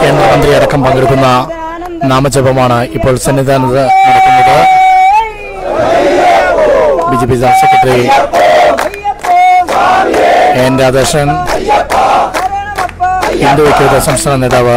കേന്ദ്രമന്ത്രി അടക്കം പങ്കെടുക്കുന്ന നാമജപമാണ് ഇപ്പോൾ സന്നിധാനത്ത് നടക്കുന്നത് B J P general secretary N Radhakrishnan Hindu ഐക്യത സംസ്ഥാന നേതാവ്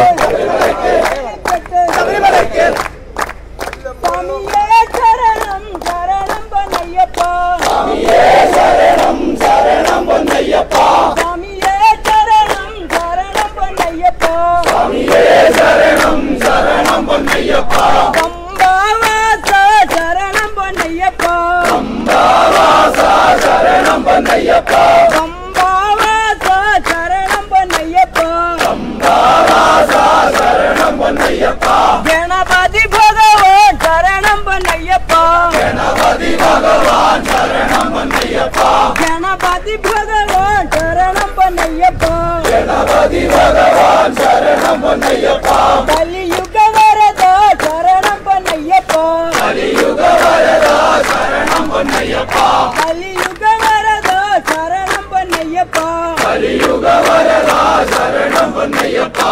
கணபதி பகவான் சரணம் பண்ணையப்பா. கணபதி பகவான் சரணம் பண்ணையப்பா. கணபதி பகவான் சரணம் பண்ணையப்பா. கணபதி பகவான் சரணம் பண்ணையப்பா. கலியுக வரதா சரணம் பண்ணையப்பா. கலியுக வரதா சரணம் பண்ணையப்பா. கலியுக வரதா சரணம் பண்ணையப்பா. கலியுக வரதா சரணம் பண்ணையப்பா.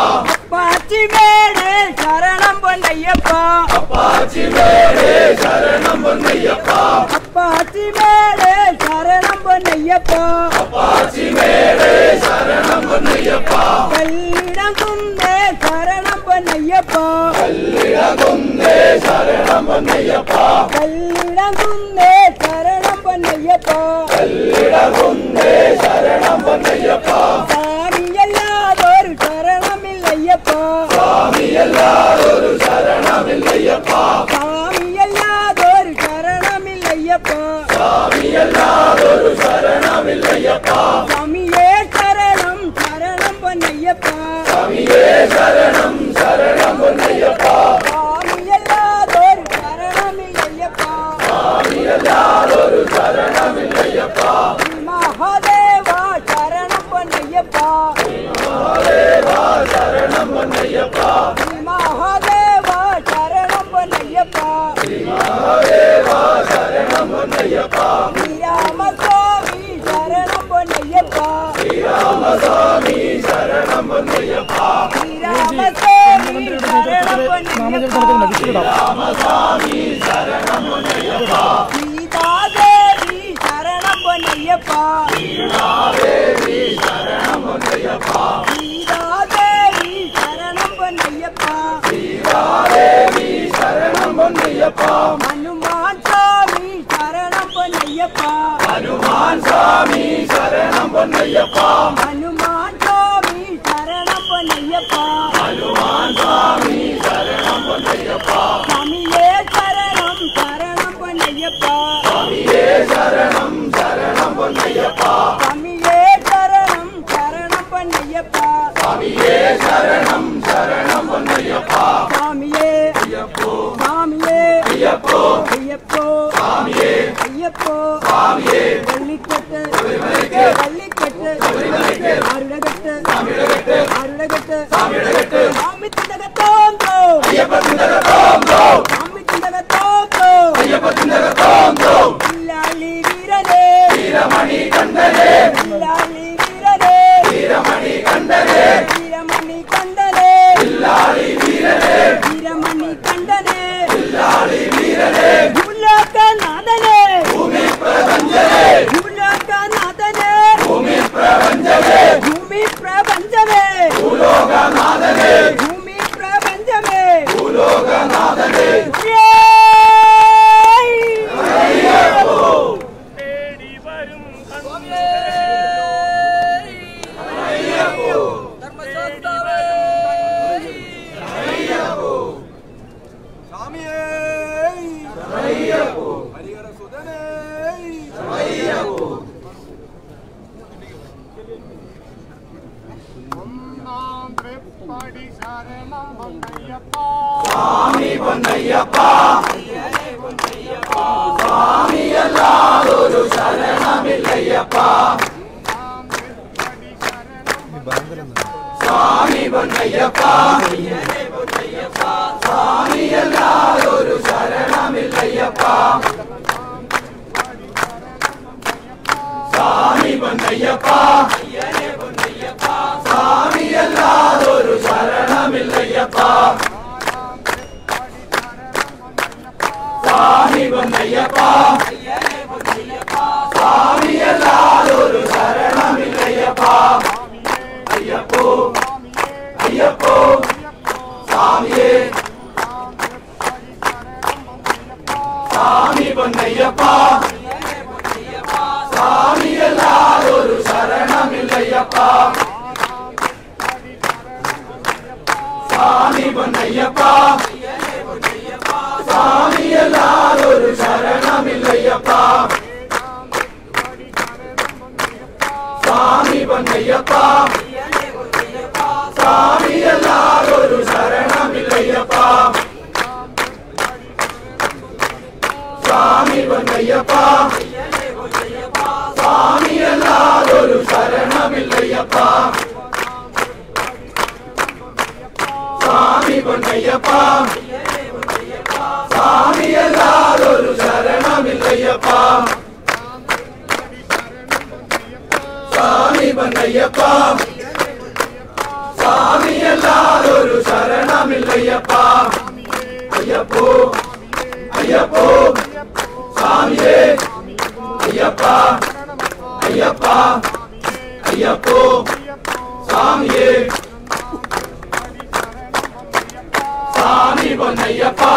பாத்திமே சிவேலே சரணம் பொன்னையப்பா. அப்பா சிவேலே சரணம் பொன்னையப்பா. அப்பா சிவேலே சரணம் பொன்னையப்பா. கல்லிடங்கும் சாமியே சரணம் சரணம் பொன்னையப்பா சாமியே சரணம் சரணம் பொன்னையப்பா சாமி எல்லாதொரு சரணம் ஐயப்பா சாமி எல்லாதொரு சரணம் ஐயப்பா மகாதேவா சரணம் பொன்னையப்பா மகாதேவா சரணம் பொன்னையப்பா மகாதேவா சரணம் பொன்னையப்பா மகாதேவா சரணம் பொன்னையப்பா നാമജപ നടത്തുന്ന വിശ്വ Abraham. ميراني بالله علي ميراني بالله சாமி பொன்னையப்பா. சாமி அல்லாதொரு சரணமில்லையப்பா. சாமி பொன்னையப்பா. சாமி அல்லாதொரு சரணமில்லையப்பா. சாமி பொன்னையப்பா. சாமி அல்லாதொரு சரணமில்லையப்பா சாஹிபம் ஐயப்பா பொன்னையப்பா சாமி பொன்னையப்பா. சாமி எல்லாரொரு சரணம் இல்லையப்பா சாமி பொன்னையப்பா. சாமி எல்லாரொரு சரணம் இல்லையப்பா சாமி பொன்னையப்பா. சாமி எல்லார் ஒரு சரணம் இல்லையப்பா சாமி வந்தையப்பா சாமி எல்லார் ஒரு சரணம் இல்லையப்பா ஐயப்போ ஐயப்போ. சாமியே ஐயப்பா. ஐயப்பா. ஐயப்போ. சாமியே. சாமி பொன்னையப்பா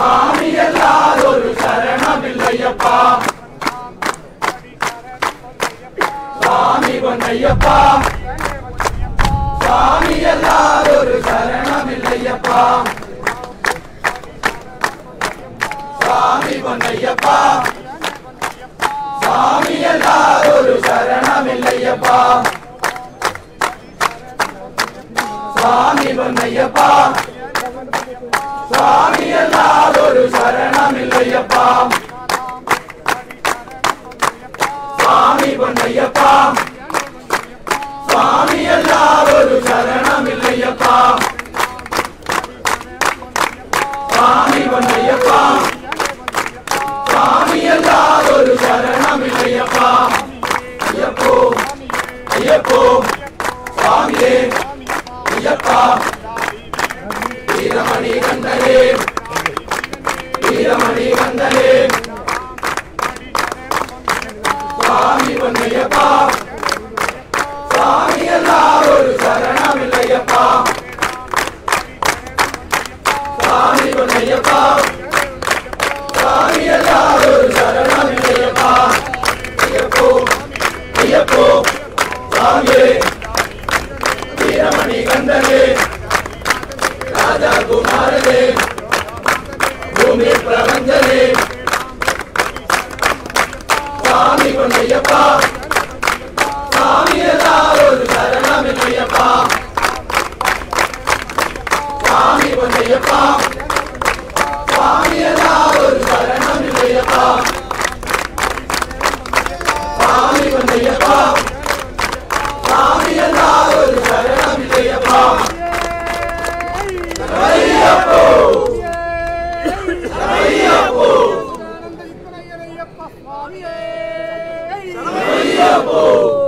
சுவாமி எல்லாரொரு சரணமில்லையப்பா. சுவாமி பொன்னையப்பா சுவாமி எல்லாரொரு சரணமில்லையப்பா. சுவாமி பொன்னையப்பா சுவாமி எல்லாரொரு சரணமில்லையப்பா. சுவாமி பொன்னையப்பா சாமி அல்லாதொரு சரணம் இல்லையப்பா சாமி பொன்னையப்பா. சாமி அல்லாதொரு சரணம் இல்லையப்பா சாமி பொன்னையப்பா. சாமி அல்லாதொரு சரணம் இல்லையப்பா ஐயப்போ ஐயப்போ சாமியே ஐயப்பா. வீரமணி கண்டனே வீரமணி கண்டனே சுவாமி பொன்னையப்பா. राजा कुमार देव। 사랑해. 사랑해. 예.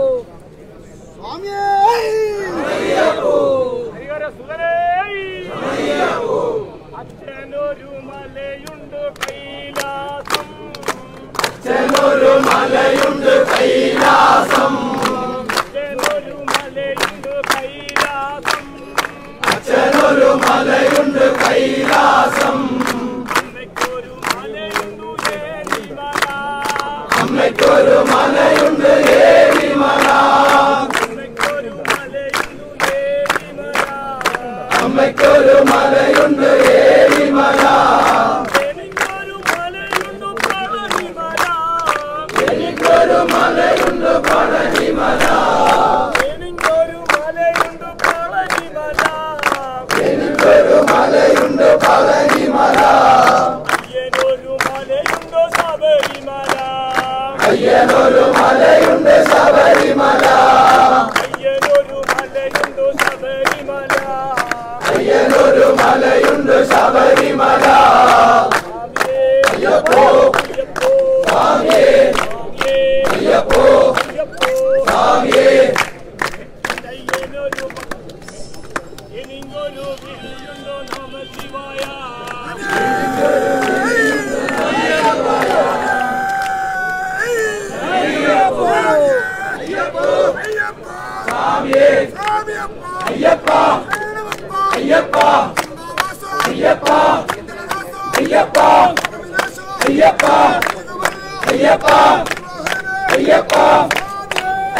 അമ്മയ്ക്കൊരു മലയുണ്ട് ഏഴിമല എനിക്കൊരു മലയുണ്ട് പഴനിമല എനിക്കൊരു മലയുണ്ട് പഴനിമല അയ്യനൊരു മലയുണ്ട് ശബരിമല. ಶಬರಿಮಲಾ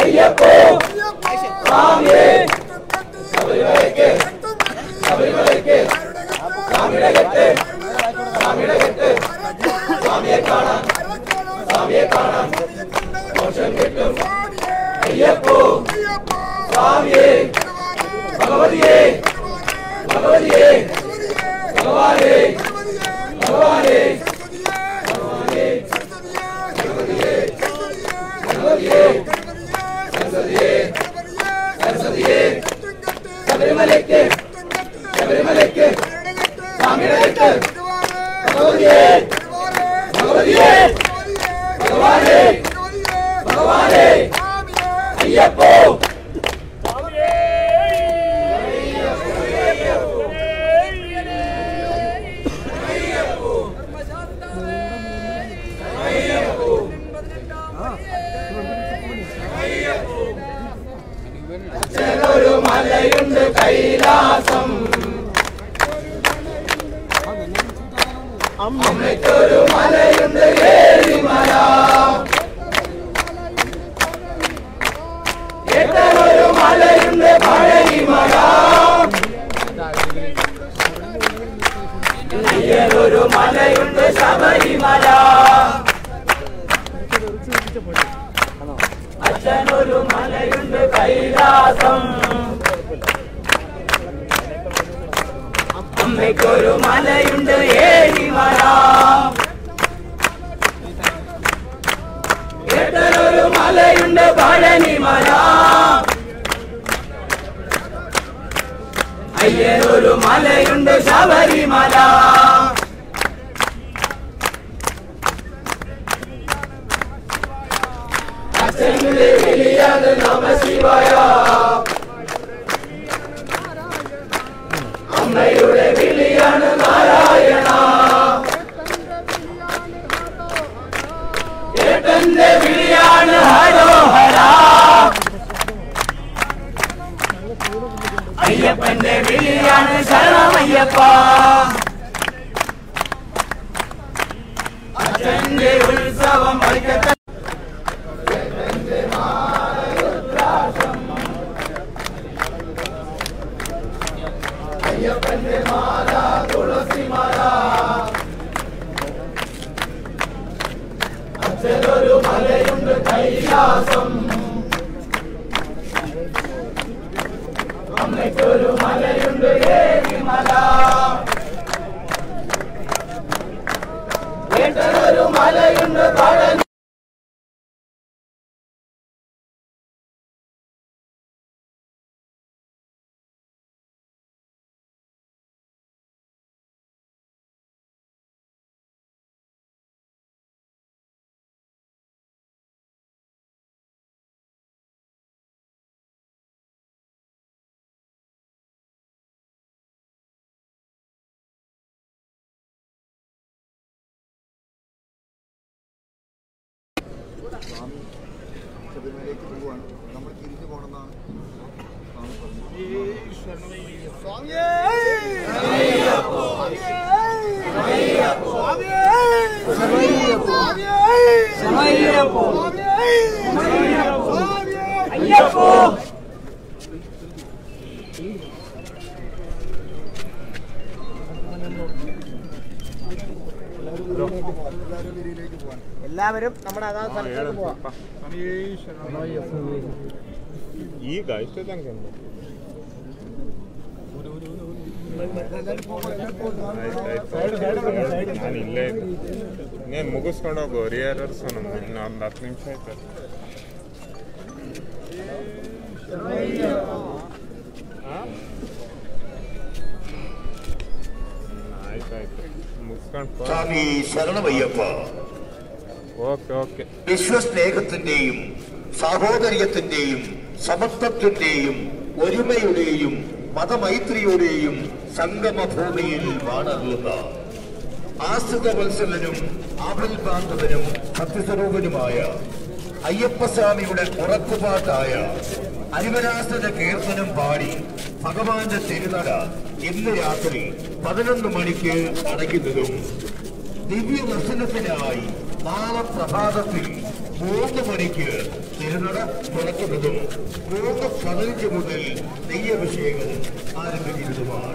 ஐயப்போ. சாமி சபரிமலைக்கு. சபரிமலைக்கு. சாமியகத்து சாமியகத்து சாமியை காணா சாமியை காணா மோஷம் கெட்டும். ஐயப்போ. சாமியே. வெட்டு தமிழ் வெட்டு Mary Mara. అయ్యేరు మలయుండు శబరిమల. ஐயப்பா அச்சென்று உற்சவம் എല്ലാവരും നമ്മുടെ അതാത് സ്ഥലത്തേക്ക് പോവാം. ഈ കാഴ്ച ತನಕ ಉಂಟು. ಆಯ್ತ್ ಆಯ್ತು. ನಾನು ಇಲ್ಲೇ ಇದ್ದೆ ನೀನು ಮುಗಿಸ್ಕೊಂಡು ಹೋಗು ರಿಯರ್ಸ್ ನಮ್ಗೆ ಇನ್ನು ಒಂದು ಹತ್ತು ನಿಮಿಷ ಆಯ್ತು ಹಾಂ ಆಯ್ತು ಆಯ್ತು മുസ്കാൻ സ്വാമി ശരണമയ്യപ്പ ഓക്കെ ഓക്കെ വിശ്വസ്നേഹത്തിന്റെയും സാഹോദര്യത്തിന്റെയും സമത്വത്തിന്റെയും ഒരുമയുടെയും മതമൈത്രിയുടെയും സംഗമഭൂമിയിൽ വത്സലനും ആപൽ ബാന്ധവനും ഭക്തിസ്വരൂപനുമായ അയ്യപ്പസ്വാമിയുടെ ഉറക്കുപാട്ടായ അരിവരാസന കീർത്തനം പാടി ഭഗവാന്റെ തിരുനട ഇന്ന് രാത്രി പതിനൊന്ന് മണിക്ക് അടയ്ക്കുന്നതും ദിവ്യ ദർശനത്തിനായി നാളെ പ്രഭാതത്തിൽ മൂന്ന് മണിക്ക് തിരുനട തുറക്കുന്നതും മൂന്ന് പതിനഞ്ച് മുതൽ നെയ്യഭിഷേകം ആരംഭിക്കുന്നതുമാണ്.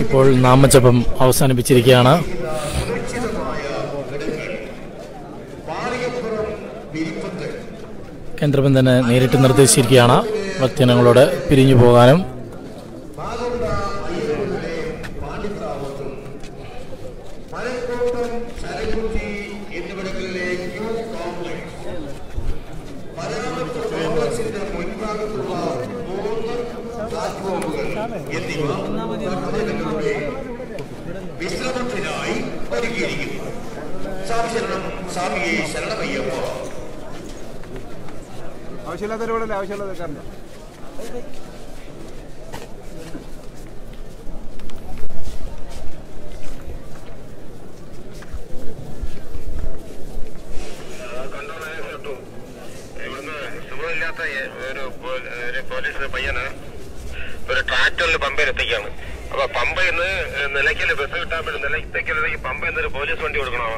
ഇപ്പോൾ നാമജപം അവസാനിപ്പിച്ചിരിക്കുകയാണ്. കേന്ദ്രബന്ധനെ നേരിട്ട് നിർദ്ദേശിച്ചിരിക്കുകയാണ്. ഭക്തജനങ്ങളോട് പിരിഞ്ഞു പോകാനും എന്നിവ ഭക്തജനങ്ങളുടെ വിശ്രമത്തിനായി ഒരുക്കിയിരിക്കുന്നു സ്വാമി ശരണം സ്വാമിയെ ശരണമയ്യപ്പ ആവശ്യമില്ലാത്തവരോടല്ലേ ആവശ്യമുള്ളത് കാരണം ഇവിടുന്ന് സുഖമില്ലാത്ത ഒരു പോ- ഒരു പോലീസ് പയ്യന് ഒരു ട്രാക്ടറിൽ പമ്പയിൽ എത്തിക്കാണ് അപ്പൊ പമ്പയിൽ നിന്ന് നിലയ്ക്കൽ ബസ് കിട്ടാൻ വേണ്ടി നിലയ്ക്കലേക്ക് പമ്പയിൽ നിന്ന് ഒരു പോലീസ് വണ്ടി കൊടുക്കണോ?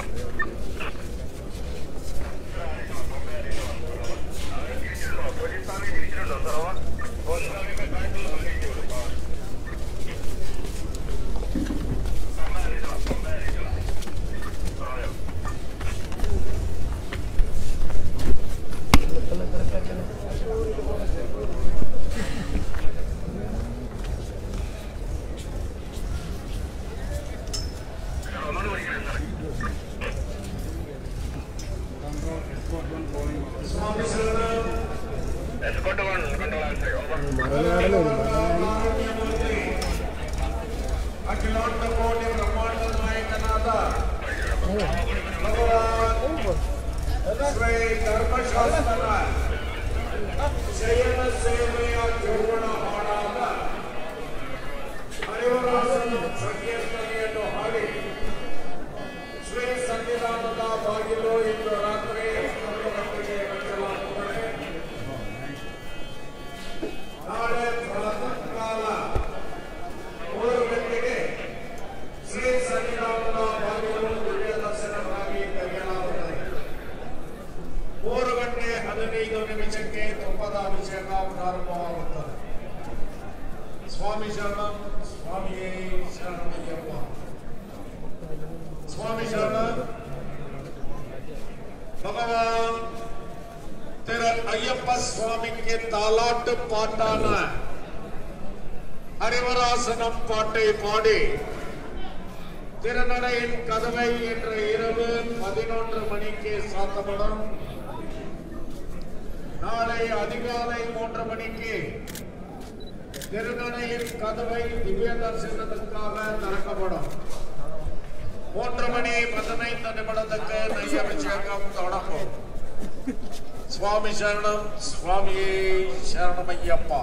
എസ്കോട്ട് ஐயப்ப சுவாமிக்கு ತಾಲಾಟು பாட்டான ஹரிவராசனம் பாட்டை பாடி திருநடையின் கதவை என்ற இரவு பதினொன்று மணிக்கு சாத்தப்படும். நாளை அதிகாலை மூன்று மணிக்கு திருநடையின் கதவை திவ்ய தரிசனத்திற்காக திறக்கப்படும். மூன்று மணி பதினைந்து நிமிடத்துக்கு நெய் அபிஷேகம் தொடங்கும். स्वामी शरण स्वामी शरणमय्यप्पा